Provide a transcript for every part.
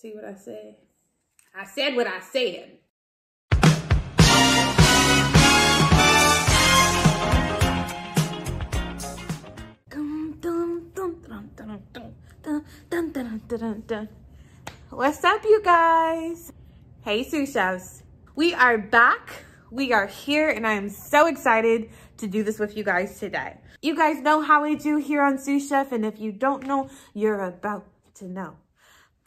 See what I said? I said what I said. What's up, you guys? Hey, sous chefs. We are back. We are here, and I am so excited to do this with you guys today. You guys know how we do here on Sue Chef, and if you don't know, you're about to know.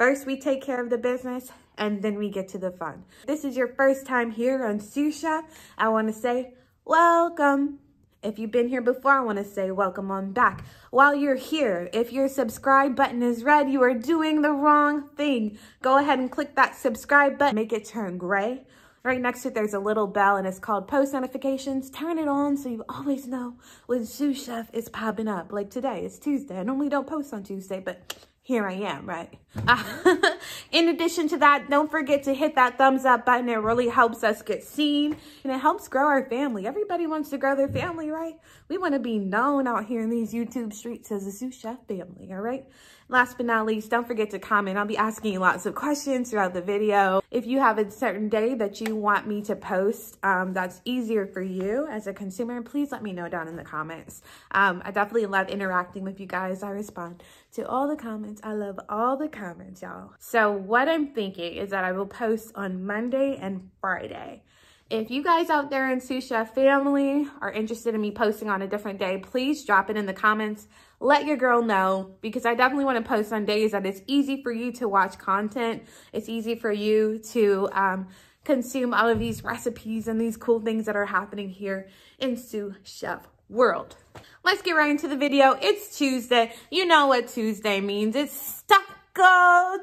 First, we take care of the business and then we get to the fun. This is your first time here on Sue Chef. I want to say welcome. If you've been here before, I want to say welcome on back. While you're here, if your subscribe button is red, you are doing the wrong thing. Go ahead and click that subscribe button, make it turn gray. Right next to it, there's a little bell and it's called post notifications. Turn it on so you always know when Sue Chef is popping up. Like today, it's Tuesday. I normally don't post on Tuesday, but here I am, right? Uh, in addition to that, don't forget to hit that thumbs up button. It really helps us get seen and it helps grow our family. Everybody wants to grow their family, right? We want to be known out here in these YouTube streets as a sous chef family, all right? Last but not least, don't forget to comment. I'll be asking you lots of questions throughout the video. If you have a certain day that you want me to post um, that's easier for you as a consumer, please let me know down in the comments. Um, I definitely love interacting with you guys. I respond to all the comments. I love all the comments, y'all. So what I'm thinking is that I will post on Monday and Friday. If you guys out there in Sue Chef family are interested in me posting on a different day, please drop it in the comments. Let your girl know because I definitely want to post on days that it's easy for you to watch content. It's easy for you to um, consume all of these recipes and these cool things that are happening here in Sue Chef world. Let's get right into the video. It's Tuesday. You know what Tuesday means. It's Taco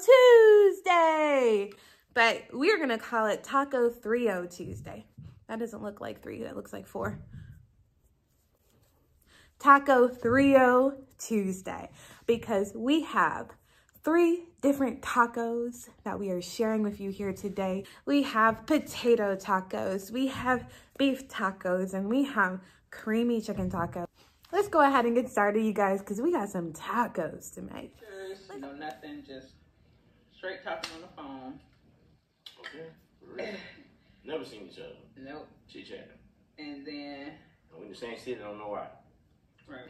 Tuesday but we're to call it Taco 3 Tuesday. That doesn't look like three, oh, that looks like four. Taco 3 Tuesday because we have three different tacos that we are sharing with you here today. We have potato tacos, we have beef tacos, and we have creamy chicken tacos. Let's go ahead and get started, you guys, because we got some tacos to make. no nothing, just straight talking on the phone. Never seen each other. Nope. Chit chatting. And then. And we in the same city, don't know why. Right.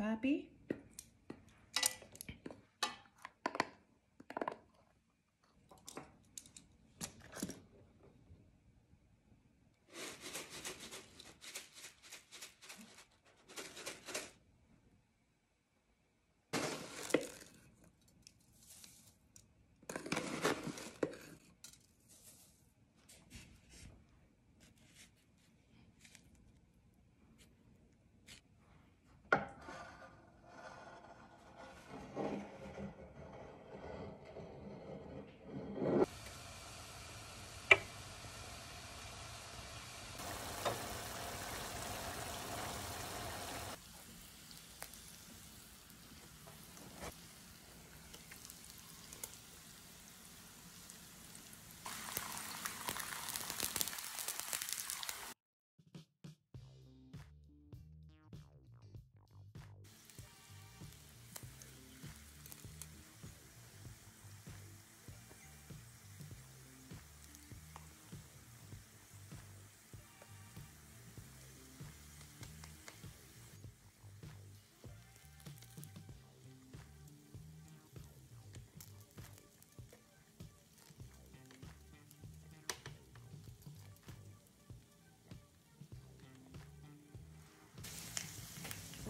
Hi,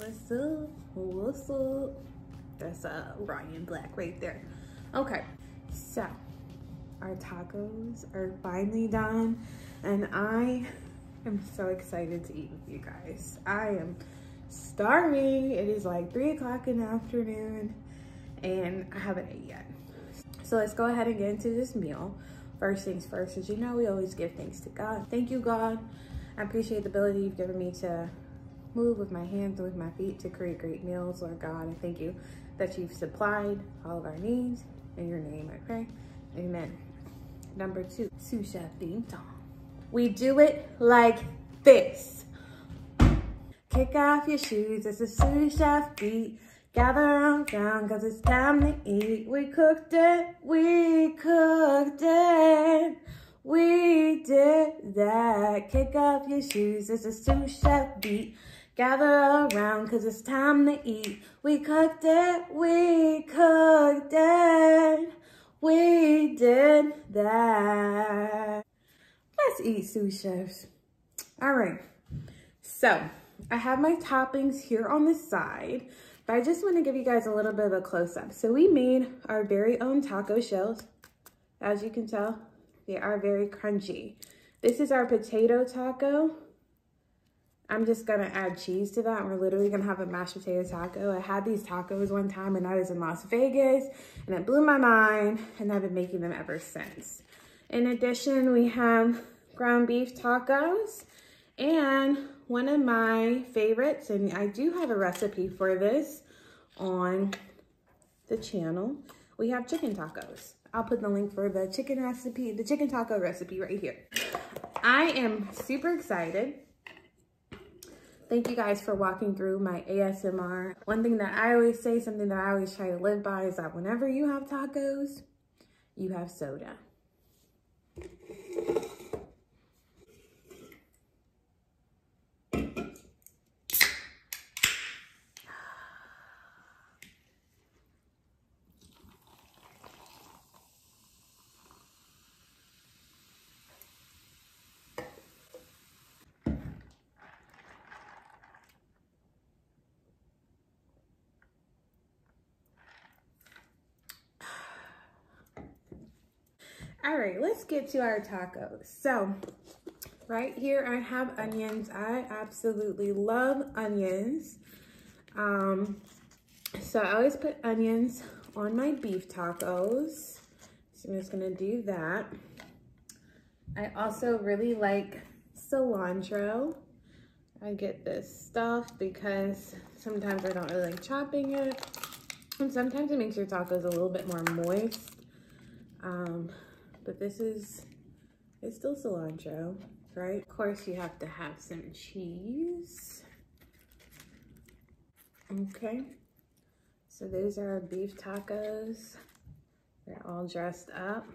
What's up? What's up? That's uh, Ryan Black right there. Okay, so our tacos are finally done and I am so excited to eat with you guys. I am starving. It is like three o'clock in the afternoon and I haven't ate yet. So let's go ahead and get into this meal. First things first, as you know, we always give thanks to God. Thank you, God. I appreciate the ability you've given me to move with my hands and with my feet to create great meals, Lord God. I thank you that you've supplied all of our needs. In your name I pray, amen. Number two, sous chef theme song. We do it like this. Kick off your shoes, it's a sous chef beat. Gather around cause it's time to eat. We cooked it, we cooked it. We did that. Kick off your shoes, it's a sous chef beat. Gather around, cause it's time to eat. We cooked it, we cooked it. We did that. Let's eat sous chefs. All right, so I have my toppings here on the side, but I just want to give you guys a little bit of a close up. So we made our very own taco shells. As you can tell, they are very crunchy. This is our potato taco. I'm just gonna add cheese to that. And We're literally gonna have a mashed potato taco. I had these tacos one time and I was in Las Vegas and it blew my mind and I've been making them ever since. In addition, we have ground beef tacos and one of my favorites, and I do have a recipe for this on the channel, we have chicken tacos. I'll put the link for the chicken recipe, the chicken taco recipe right here. I am super excited Thank you guys for walking through my ASMR. One thing that I always say, something that I always try to live by is that whenever you have tacos, you have soda. All right, let's get to our tacos. So right here, I have onions. I absolutely love onions. Um, so I always put onions on my beef tacos. So I'm just gonna do that. I also really like cilantro. I get this stuff because sometimes I don't really like chopping it. And sometimes it makes your tacos a little bit more moist. Um, but this is, it's still cilantro, right? Of course, you have to have some cheese. Okay. So those are our beef tacos. They're all dressed up.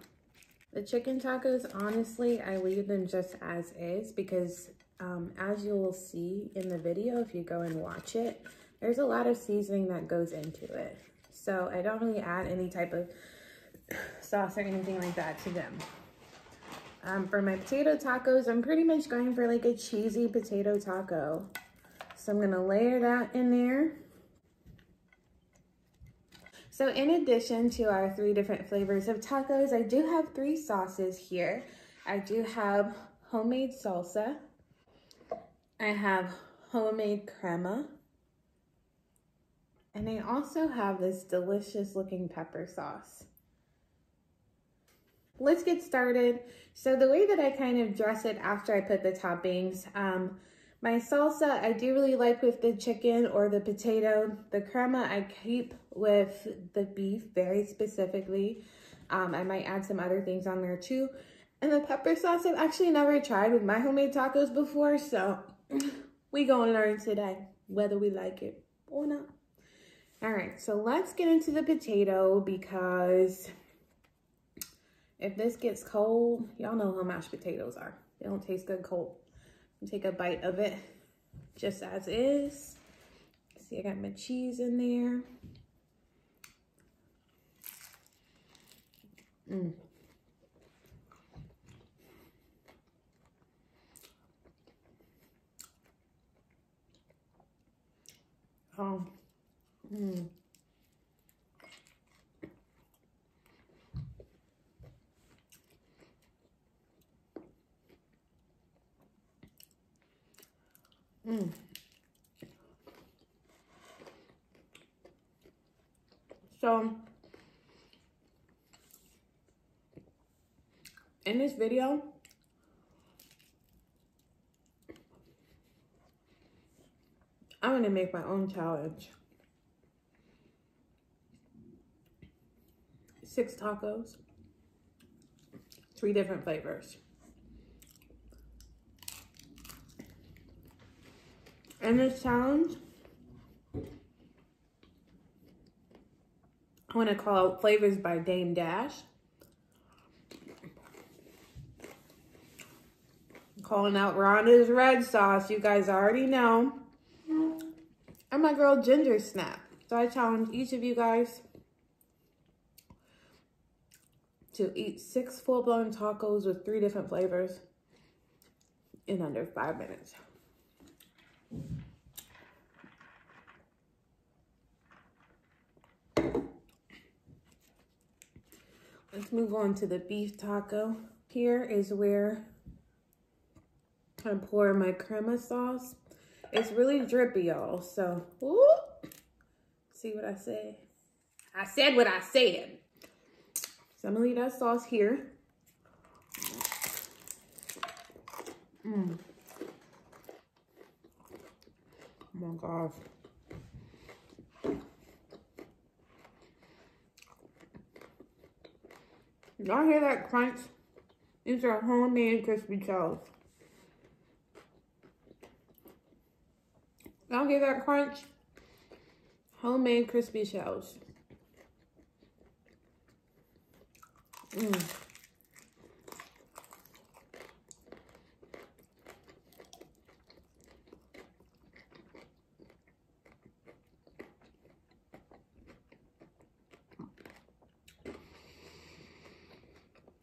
The chicken tacos, honestly, I leave them just as is because um, as you will see in the video, if you go and watch it, there's a lot of seasoning that goes into it. So I don't really add any type of sauce or anything like that to them. Um, for my potato tacos, I'm pretty much going for like a cheesy potato taco. So I'm gonna layer that in there. So in addition to our three different flavors of tacos, I do have three sauces here. I do have homemade salsa. I have homemade crema. And I also have this delicious looking pepper sauce let's get started. So the way that I kind of dress it after I put the toppings, um, my salsa I do really like with the chicken or the potato. The crema I keep with the beef very specifically. Um, I might add some other things on there too. And the pepper sauce I've actually never tried with my homemade tacos before, so we gonna learn today whether we like it or not. All right, so let's get into the potato because if this gets cold, y'all know how mashed potatoes are. They don't taste good cold. Take a bite of it just as is. See, I got my cheese in there. Mm. Oh. Mm. Mm. So, in this video, I'm gonna make my own challenge. Six tacos, three different flavors. In this challenge, I want to call out flavors by Dame Dash. Calling out Rhonda's red sauce, you guys already know. And my girl Ginger Snap. So I challenge each of you guys to eat six full-blown tacos with three different flavors in under five minutes. Let's move on to the beef taco. Here is where I'm pour my crema sauce. It's really drippy, y'all. So, see what I said? I said what I said. So I'm gonna leave that sauce here. Mmm. Oh my gosh. Y'all hear that crunch? These are homemade crispy shells. Y'all hear that crunch? Homemade crispy shells. Mmm.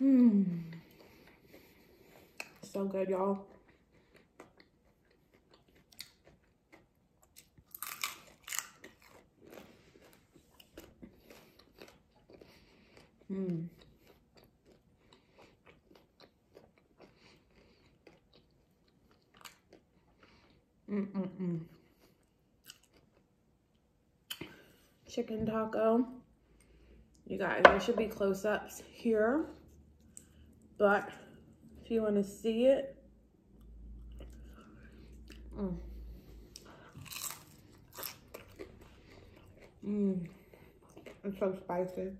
Mmm. So good, y'all. Mmm. Mm-mm-mm. Chicken taco. You guys, there should be close-ups here. But if you want to see it, mmm, mm. it's so spicy.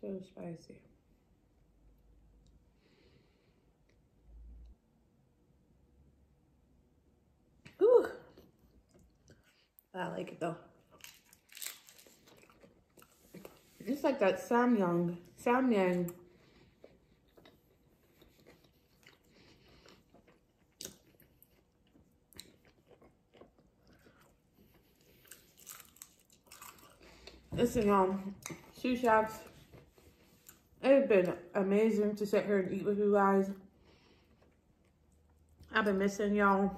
So spicy. I like it though. It's like that samyang, samyang. Listen, y'all, sous chefs, it's been amazing to sit here and eat with you guys. I've been missing y'all.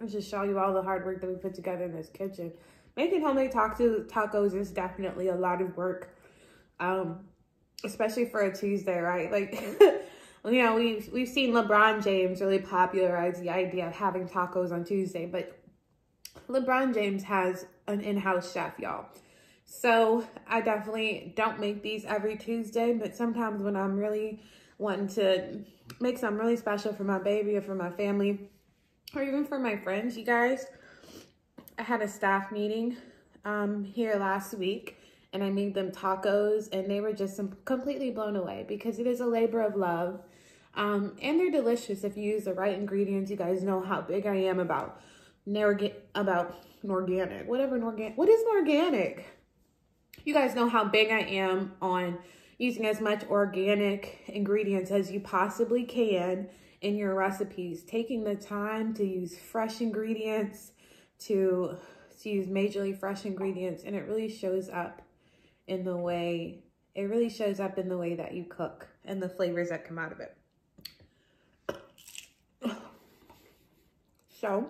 Let's just show you all the hard work that we put together in this kitchen. Making homemade taco tacos is definitely a lot of work, um, especially for a Tuesday, right? Like, you know, we've we've seen LeBron James really popularize the idea of having tacos on Tuesday, but LeBron James has an in-house chef, y'all. So I definitely don't make these every Tuesday, but sometimes when I'm really wanting to make something really special for my baby or for my family, or even for my friends, you guys, I had a staff meeting um, here last week and I made them tacos and they were just completely blown away because it is a labor of love. Um, and they're delicious if you use the right ingredients. You guys know how big I am about about organic, whatever organic. What is organic? You guys know how big I am on using as much organic ingredients as you possibly can in your recipes. Taking the time to use fresh ingredients, to, to use majorly fresh ingredients, and it really shows up in the way It really shows up in the way that you cook and the flavors that come out of it. So,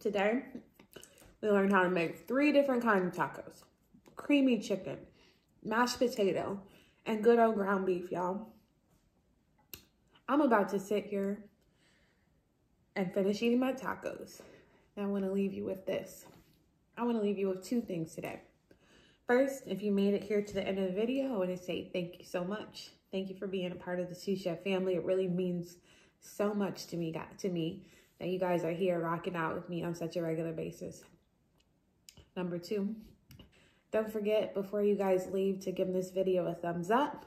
today we learned how to make three different kinds of tacos. Creamy chicken, mashed potato, and good old ground beef, y'all. I'm about to sit here and finish eating my tacos. And I want to leave you with this. I want to leave you with two things today. First, if you made it here to the end of the video, I want to say thank you so much. Thank you for being a part of the Sue Chef family. It really means so much to me, to me that you guys are here rocking out with me on such a regular basis. Number two, don't forget before you guys leave to give this video a thumbs up.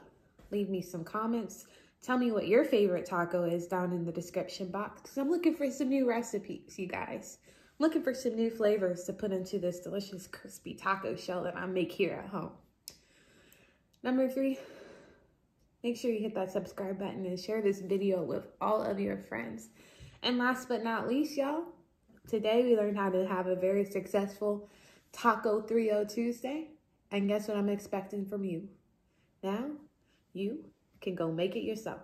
Leave me some comments. Tell me what your favorite taco is down in the description box I'm looking for some new recipes, you guys I'm looking for some new flavors to put into this delicious crispy taco shell that I make here at home. Number three, make sure you hit that subscribe button and share this video with all of your friends. And last but not least, y'all, today we learned how to have a very successful Taco 30 Tuesday. And guess what I'm expecting from you? Now, you can go make it yourself.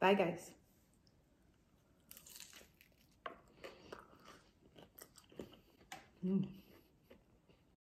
Bye, guys. Mm.